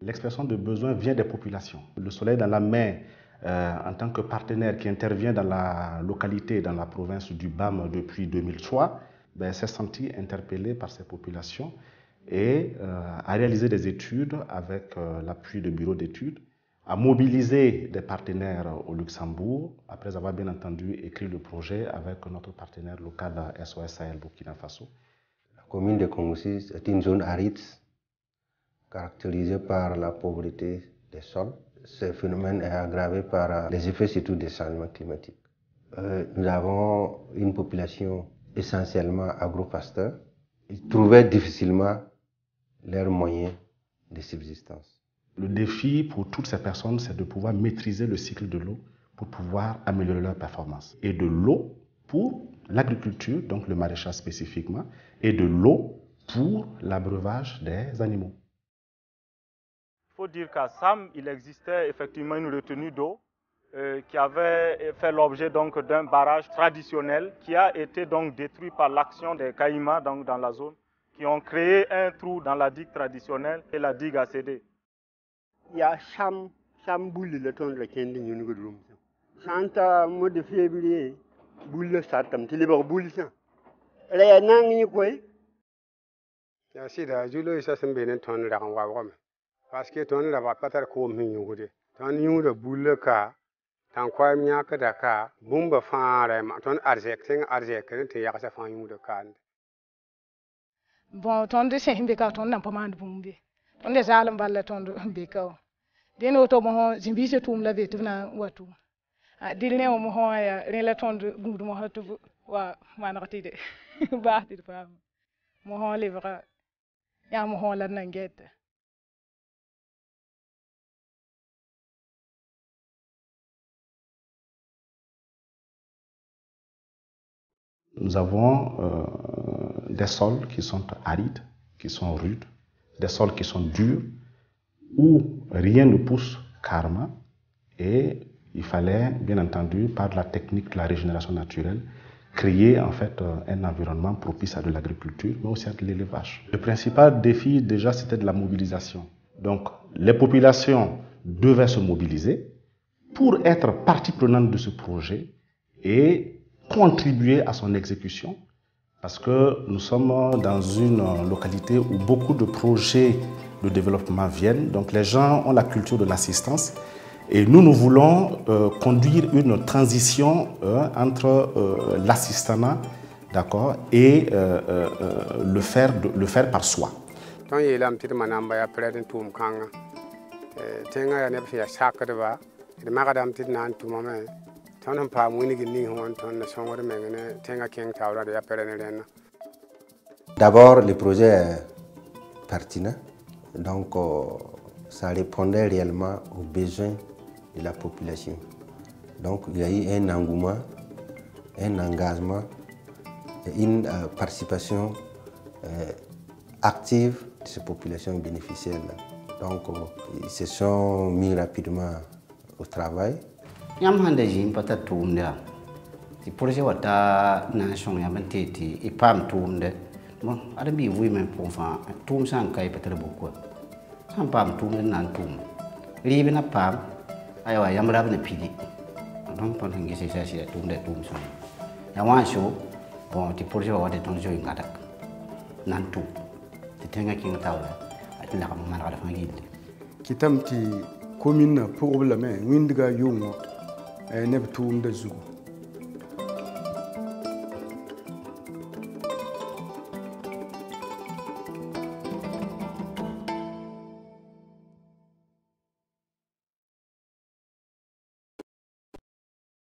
L'expression de besoin vient des populations. Le Soleil dans la main, euh, en tant que partenaire qui intervient dans la localité, dans la province du BAM depuis 2003, ben, s'est senti interpellé par ces populations et euh, a réalisé des études avec euh, l'appui de bureaux d'études, a mobilisé des partenaires au Luxembourg, après avoir bien entendu écrit le projet avec notre partenaire local SOS Sahel Burkina Faso. La commune de Kongoussis est une zone aride caractérisée par la pauvreté des sols. Ce phénomène est aggravé par les effets surtout des changements climatiques. Euh, nous avons une population essentiellement agro-pasteur. Ils trouvaient difficilement leurs moyens de subsistance. Le défi pour toutes ces personnes, c'est de pouvoir maîtriser le cycle de l'eau pour pouvoir améliorer leur performance. Et de l'eau pour l'agriculture, donc le maraîchage spécifiquement, et de l'eau pour l'abreuvage des animaux. Il faut dire qu'à Sam, il existait effectivement une retenue d'eau euh, qui avait fait l'objet donc d'un barrage traditionnel qui a été donc détruit par l'action des Caïmas donc dans la zone qui ont créé un trou dans la digue traditionnelle et la digue a cédé. Il y a Sam Sam boule le ton le kendi ñu ngi dum Santa mo de février boule satam ti libar boule sida julo isa sembe ne ton la kan wa wa parce que ton la va patar ko mi nyude ton nyude boule ka tan kwa paske tõnd da ba pa tar koom sẽn yõgde tõnd yũuda bulla ka tãn koɛɛm yãkda ka bũmba fãa rɛma tõnd ad zɛk tẽng ad zɛkr tɩ yagsã fãa yũuda kaande bõn tõnd sẽn sẽn beka tõnd nan pa maand bũmb be tõnd le zaal n bala tõnd n beka wa dẽn woto mosõ zĩ-biisã tʋʋm la be tɩ b na n wa tʋʋm dɩl ne wã mosõ wã yaa rẽ la tõnd gũud mosã tɩ b wa maneg tɩ d baas tɩ d paam mosõ lebga yãa mosõ la d nan gɛta Nous avons euh, des sols qui sont arides, qui sont rudes, des sols qui sont durs, où rien ne pousse carrément. Et il fallait, bien entendu, par la technique de la régénération naturelle, créer en fait un environnement propice à de l'agriculture, mais aussi à de l'élevage. Le principal défi, déjà, c'était de la mobilisation. Donc, les populations devaient se mobiliser pour être partie prenante de ce projet et contribuer à son exécution parce que nous sommes dans une localité où beaucoup de projets de développement viennent. Donc les gens ont la culture de l'assistance et nous, nous voulons euh, conduire une transition euh, entre euh, et le, faire le faire par soi. D'abord, le projet est pertinent, donc ça répondait réellement aux besoins de la population. Donc il y a eu un engouement, un engagement, une euh, participation euh, active de ces populations bénéficiaires. Donc ils se sont mis rapidement au travail. yam hande jin pata tumde ti projet wata na shon yam tete ipam tumde bon ada bi vui men pon fa tum san kai pata bu ko san pam tumde nan tum ribe na pam aywa yam rab na pidi don pon hangi se se se tumde tum san yawa sho bon ti projet wata ton jo ingata nan tum ti tenga king tawla ati la kam man ala fa ngidde kitam ti commune pour problème windiga yongo ነብቱ እንደዚሁ